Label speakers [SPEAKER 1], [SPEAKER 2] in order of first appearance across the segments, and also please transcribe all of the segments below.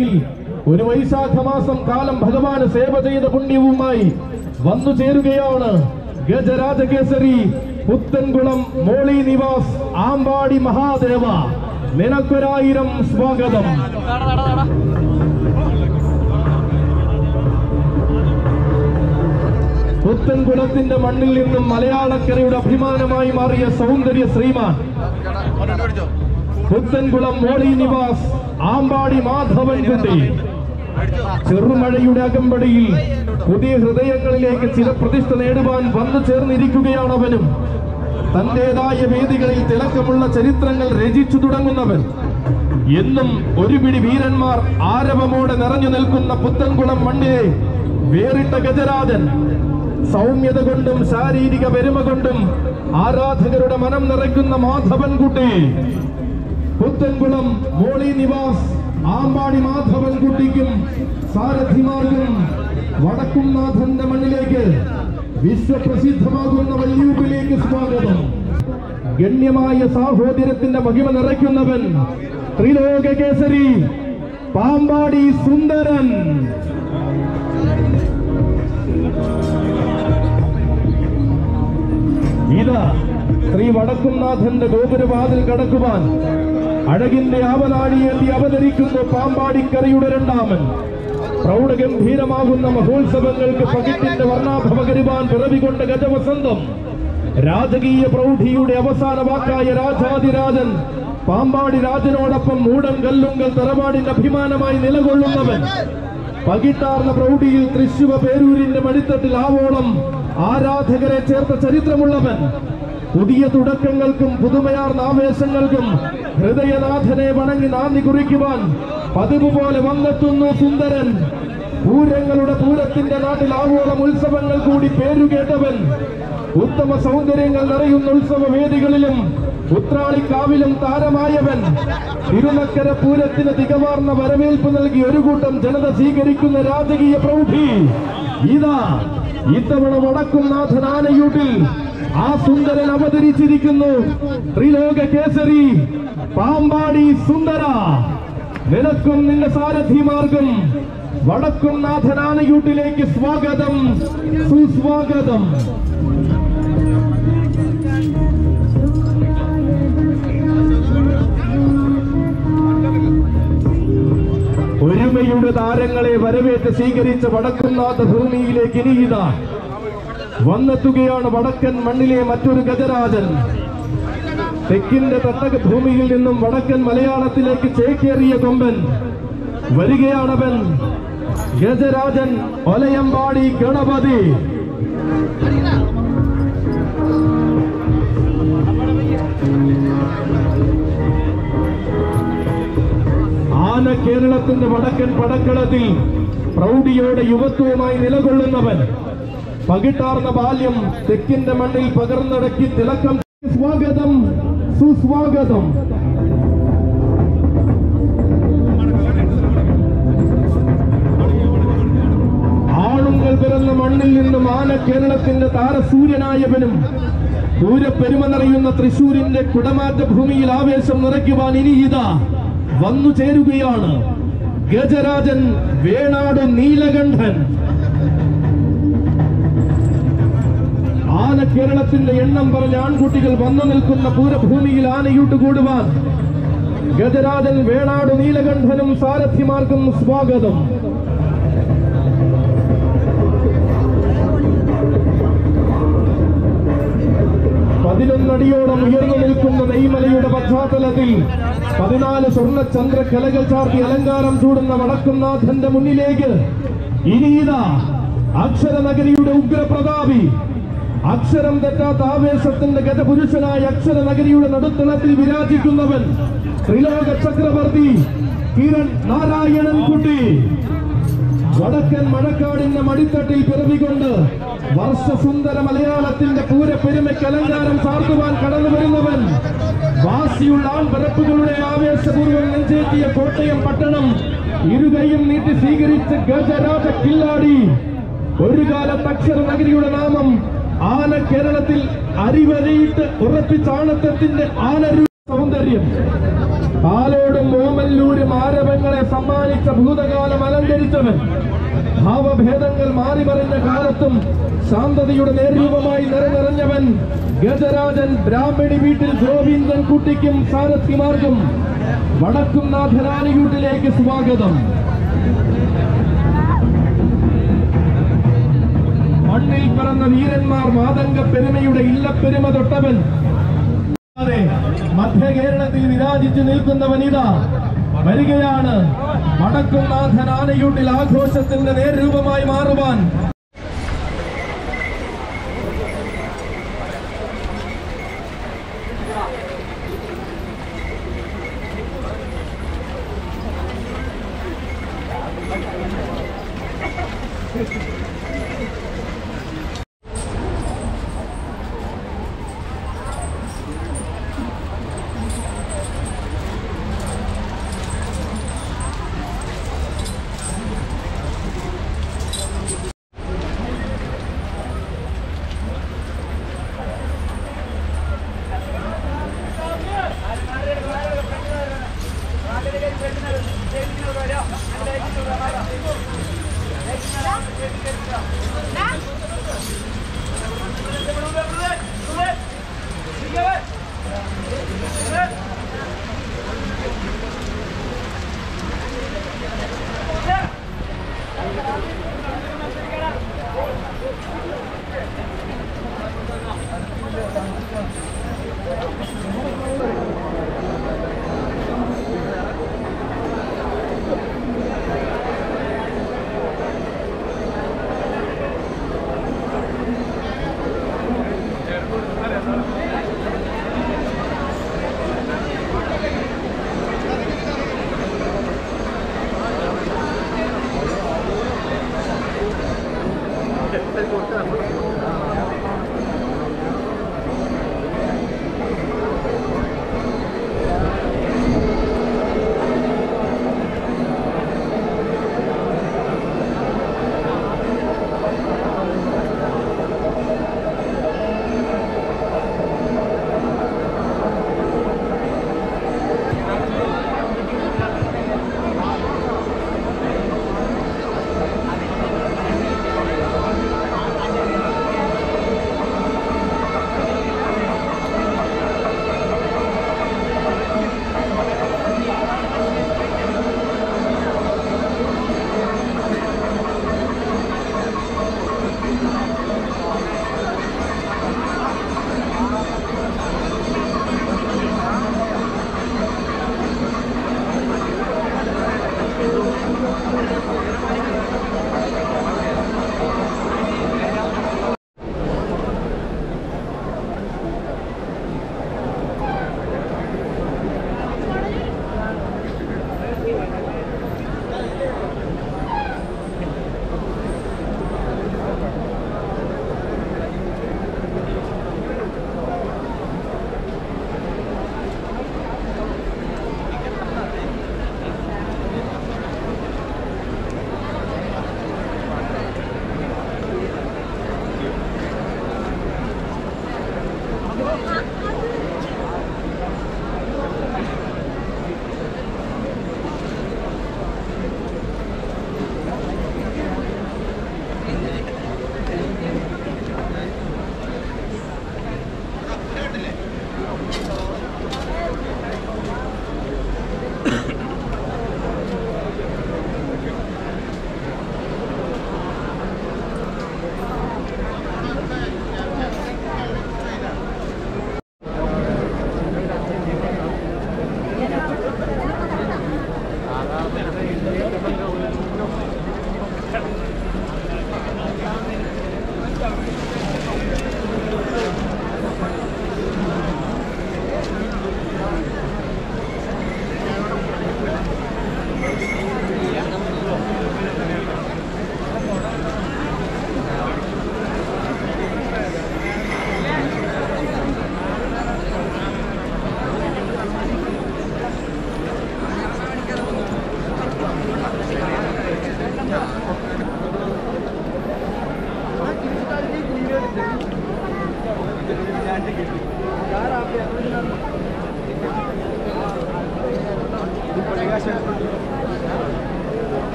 [SPEAKER 1] ഭൂമിയിൽ ഒരു വൈശാഖ മാസം കാലം ഭഗവാന് സേവ ചെയ്ത പുണ്യവുമായി വന്നു ചേരുകയാണ് ഗജരാജകേസരി പുത്തൻകുളം മോളി നിവാസ് ആമ്പാടി മഹാദേവ. നിനക്കൊരായിരം സ്വാഗതം. പുത്തൻകുളത്തിന്റെ മണ്ണിൽ നിന്നും മലയാളക്കരയുടെ അഭിമാനമായി മാറിയ സൗന്ദര്യ ശ്രീമാൻ. പുത്തൻകുളം മോളി നിവാസ് ആമ്പാടി മാധവൻ കുട്ടി. ചെറുമഴയുടെ അകമ്പടിയിൽ പുതിയ ഹൃദയങ്ങളിലേക്ക് ചില പ്രതിഷ്ഠ നേടുവാൻ വന്നു ചേർന്നിരിക്കുകയാണ് അവനും. തന്റേതായ വേദികളിൽ തിളക്കമുള്ള ചരിത്രങ്ങൾ രചിച്ചു തുടങ്ങുന്നവൻ. എന്നും ഒരു പിടി വീരന്മാർ ആരവമോടെ നിറഞ്ഞു നിൽക്കുന്ന പുത്തൻകുളം മണ്ണിലെ വേറിട്ട ഗജരാജൻ. സൗമ്യത കൊണ്ടും ശാരീരിക പെരുമ കൊണ്ടും ആരാധകരുടെ മനം നിറയ്ക്കുന്ന മാധവൻ കുട്ടി. പുത്തൻകുളം മോളി നിവാസ് ആമ്പാടി മാധവൻ കുട്ടിക്കും സാരഥിമാർക്കും വടക്കുംനാഥന്റെ മണ്ണിലേക്ക് വിശ്വപ്രസിദ്ധമാകുന്ന വല്യൂപ്പിലേക്ക് സ്വാഗതം. ഗണ്യമായ സാഹോദര്യത്തിന്റെ മഹിമ നിറയ്ക്കുന്നവൻ ത്രിലോക കേസരി പാമ്പാടി സുന്ദരൻ. ഇതാ ശ്രീ വടക്കുംനാഥന്റെ ഗോപുരവാതിൽ കടക്കുവാൻ അഴകിന്റെ ആവനാഴിയേന്തി അവതരിക്കുന്നു പാമ്പാടിക്കരയുടെ രണ്ടാമൻ. പ്രൗഢഗംഭീരമാകുന്ന മഹോത്സവങ്ങൾക്ക് പകിട്ടിന്റെ വർണാഭ പകരുവാൻ പിറവികൊണ്ട ഗജവസന്തം. രാജകീയ പ്രൗഢിയുടെ അവസാന വാക്കായ രാജാതിരാജൻ പാമ്പാടി രാജനോടൊപ്പം മൂടം കല്ലുങ്കൽ തറവാടിന്റെ അഭിമാനമായി നിലകൊള്ളുന്നവൻ. പകിട്ടാർന്ന പ്രൗഢിയിൽ തൃശുവ പേരൂരിന്റെ മടിത്തട്ടിൽ ആവോളം ആരാധകരെ ചേർത്ത ചരിത്രമുള്ളവൻ. പുതിയ തുടക്കങ്ങൾക്കും പുതുമയാർന്ന ആവേശങ്ങൾക്കും ഹൃദയനാഥനെ വണങ്ങി നാന്ദി കുറിക്കുവാൻ പതിവ് പോലെ വന്നെത്തുന്നു സുന്ദരൻ. പൂരങ്ങളുടെ പൂരത്തിന്റെ നാട്ടിൽ ആവോളം ഉത്സവങ്ങൾ കൂടി പേരുകേട്ടവൻ ഉത്തമ സൗന്ദര്യങ്ങൾ നിറയുന്ന ഉത്സവ വേദികളിലും ഉത്രാളിക്കാവിലും താരമായവൻ. തിരുനക്കര പൂരത്തിന് തികവാർന്ന വരവേൽപ്പ് നൽകി ഒരു കൂട്ടം ജനത സ്വീകരിക്കുന്ന രാജകീയ പ്രൗഢി. ഇതാ ഇത്തവണ വടക്കും ആനയൂട്ടിൽ ആ സുന്ദരൻ അവതരിച്ചിരിക്കുന്നു. ത്രിലോക കേസരി പാമ്പാടി സുന്ദര. നിനക്കും നിന്റെ സാരഥിമാർഗം വടക്കും നാഥനാനയൂട്ടിലേക്ക് സ്വാഗതം സുസ്വാഗതം. ഒരുമയുടെ താരങ്ങളെ വരവേറ്റ് സ്വീകരിച്ച വടക്കുംനാഥ ഭൂമിയിലേക്ക് ഇനിയിതാ വന്നെത്തുകയാണ് വടക്കൻ മണ്ണിലെ മറ്റൊരു ഗജരാജൻ. തെക്കിന്റെ തട്ടക ഭൂമിയിൽ നിന്നും വടക്കൻ മലയാളത്തിലേക്ക് ചേക്കേറിയ കൊമ്പൻ. വരികയാണവൻ ഗജരാജൻ ഒലയമ്പാടി ഗണപതി. ആന കേരളത്തിന്റെ വടക്കൻ പടക്കളത്തിൽ പ്രൗഢിയോടെ യുവത്വവുമായി നിലകൊള്ളുന്നവൻ. പകിട്ടാർന്ന ബാല്യം തെക്കിന്റെ മണ്ണിൽ പകർന്നടക്കി തിളക്കം സ്വാഗതം സുസ്വാഗതം. ആണുങ്ങൾ പിറന്ന മണ്ണിൽ നിന്നും ആന കേരളത്തിന്റെ താരസൂര്യനായവനും പൂരപ്പെരുമ നിറയുന്ന തൃശൂരിന്റെ കുടമാറ്റ ഭൂമിയിൽ ആവേശം നിറയ്ക്കുവാൻ ഇനി ഇതാ വന്നു ചേരുകയാണ് ഗജരാജൻ വേണാട് നീലകണ്ഠൻ. ആന കേരളത്തിന്റെ എണ്ണം പറഞ്ഞ ആൺകുട്ടികൾ വന്നു നിൽക്കുന്ന പൂരഭൂമിയിൽ ആനയൂട്ട് കൂടുവാൻ. ഗജരാജൻ വേണാട് നീലകണ്ഠനും സാരഥിമാർക്കും സ്വാഗതം. പതിനൊന്നടിയോളം ഉയർന്നു നിൽക്കുന്ന നെയ്മലയുടെ പശ്ചാത്തലത്തിൽ പതിനാല് സ്വർണ ചന്ദ്ര കലകൾ ചാർത്തി അലങ്കാരം ചൂടുന്ന വടക്കുംനാഥന്റെ മുന്നിലേക്ക്. ഇനിയിതാ അക്ഷരനഗരിയുടെ ഉഗ്രപ്രതാപി. അക്ഷരം തെറ്റാത്ത ആവേശത്തിന്റെ ഗതപുരുഷനായ അക്ഷരനഗരിയുടെ നടുത്തളത്തിൽ വിരാജിക്കുന്നവൻ ത്രിലോക ചക്രവർത്തി കിരൺ നാരായണൻ കുട്ടി. വടക്കൻ മഴക്കാടിന്റെ മടിത്തട്ടിൽ പിറവികൊണ്ട് വർഷസുന്ദര മലയാളത്തിന്റെ പൂരപ്പെരുമയ്ക്ക് അലങ്കാരം ചാർത്തുവാൻ കടന്നു വരുന്നവൻ വാസിയുള്ള ആൺപിറപ്പുകളുടെ ആവേശപൂർവം നെഞ്ചേറ്റിയ കോട്ടയം പട്ടണം ഇരുകൈയും നീട്ടി സ്വീകരിച്ച ഗജരാജ കില്ലാടി. ഒരു കാലത്ത് അക്ഷര നഗരിയുടെ നാമം ആന കേരളത്തിൽ അരിവരയിട്ട് ഉറപ്പിച്ച ആണത്തത്തിന്റെ ആനരു സൗന്ദര്യം. പാലോടും ഓമല്ലൂരും ആരവങ്ങളെ സമ്മാനിച്ച ഭൂതകാലം അലങ്കരിച്ചവൻ. ഭാവഭേദങ്ങൾ മാറി പറഞ്ഞ കാലത്തും ശാന്തതയുടെ നേർരൂപമായി നിറനിറഞ്ഞവൻ ഗജരാജൻ ബ്രാഹ്മണി വീട്ടിൽ ഗോവിന്ദൻ കുട്ടിക്കും സാരഥിമാർക്കും വടക്കും നാഥനാനിയൂട്ടിലേക്ക് സ്വാഗതം. മണ്ണിൽ പിറന്ന വീരന്മാർ മാതംഗ പെരുമയുടെ ഇല്ലപ്പെരുമ തൊട്ടവൻ. മധ്യ കേരളത്തിൽ വിരാജിച്ചു നിൽക്കുന്ന വനിത വരികയാണ്. വടക്കുംനാഥൻ ആനയൂട്ടിൽ ആഘോഷത്തിന്റെ നേരൂപമായി മാറുവാൻ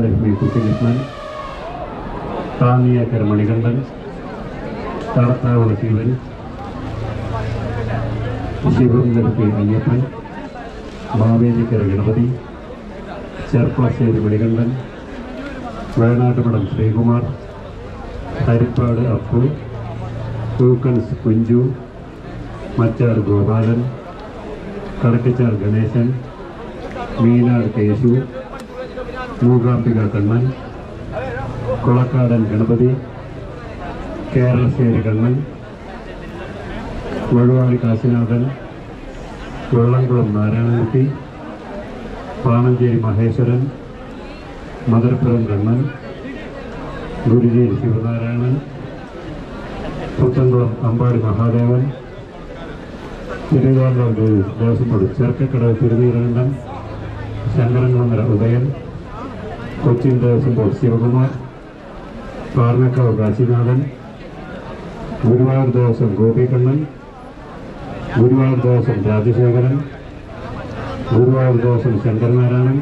[SPEAKER 2] മഹാലക്ഷ്മി കുട്ടികൃഷ്ണൻ താന്നിയേക്കര മണികണ്ഠൻ തടത്താവുള ശിവൻ ശിവനിരത്തി അയ്യപ്പൻ മാവേലിക്കര ഗണപതി ചെർപ്പളശ്ശേരി മണികണ്ഠൻ വേണാട്ടുപടം ശ്രീകുമാർ ഹരിപ്പാട് അപ്പു തൂക്കൻസ് കുഞ്ചു മച്ചാർ Gopalan കടക്കച്ചാർ Ganesan Meenad Keshu Mookambika Kannan Kulakkadan Ganapathi Keralassery Kannan വഴുവാളി Kashinathan വെള്ളംകുളം Narayana Murthy Panancheri Maheshwaran മദർപുരം Kannan ഗുരുജേരി Sivanarayanan Puthenkulam Ambadi Mahadevan Thiruvithamkoor Devaswom board ചേർക്കക്കടവ് Thiruneelakandan Sankarankulangara Udayan Cochin Devaswom board Sivakumar പാർണക്കാവ് Kashinathan Guruvayur Devaswom Gopikannan Guruvayur Devaswom Rajasekharan Guruvayur Devaswom Sankaranarayanan